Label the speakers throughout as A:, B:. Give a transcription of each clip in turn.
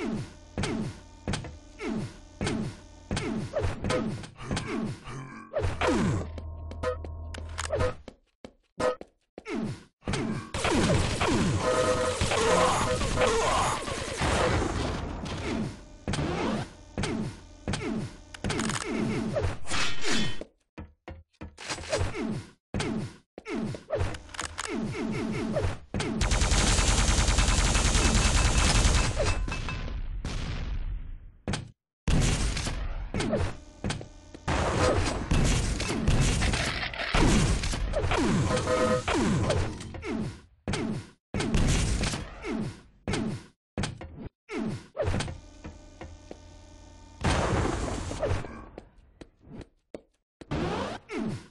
A: you Thank you.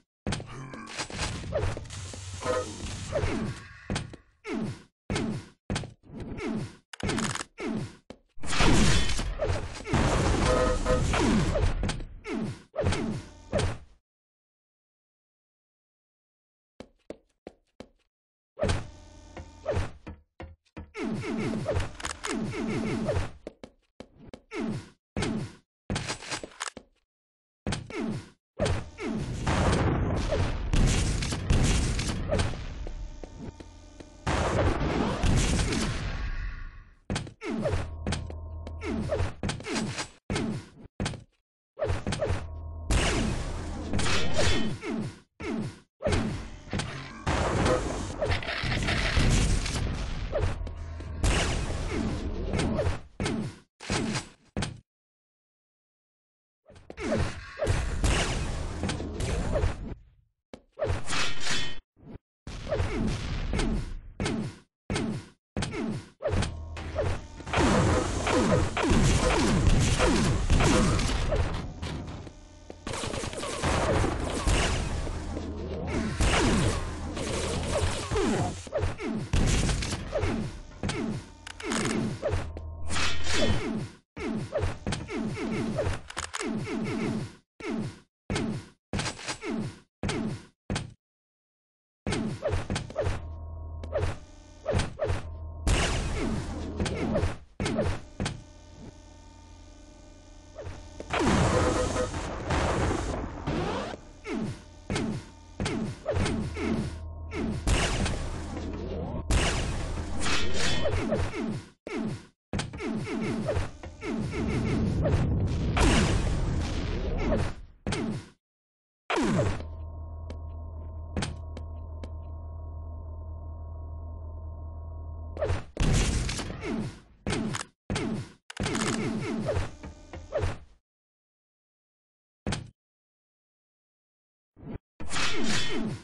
A: Oh!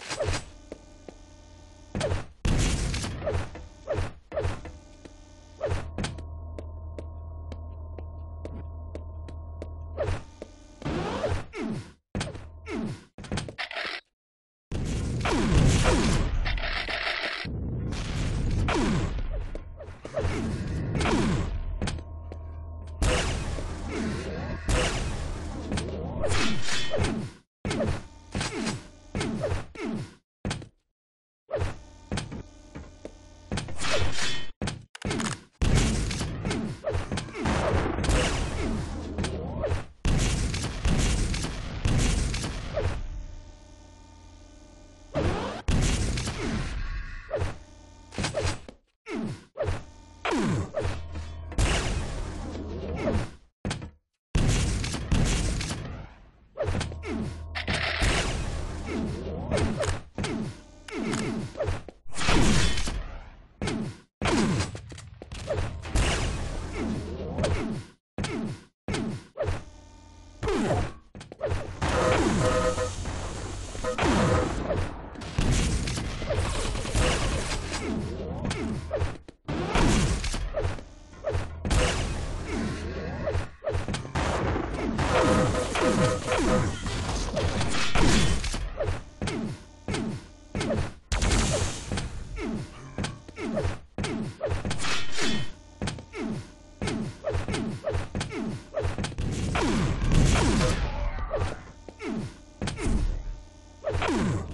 B: you Ooh!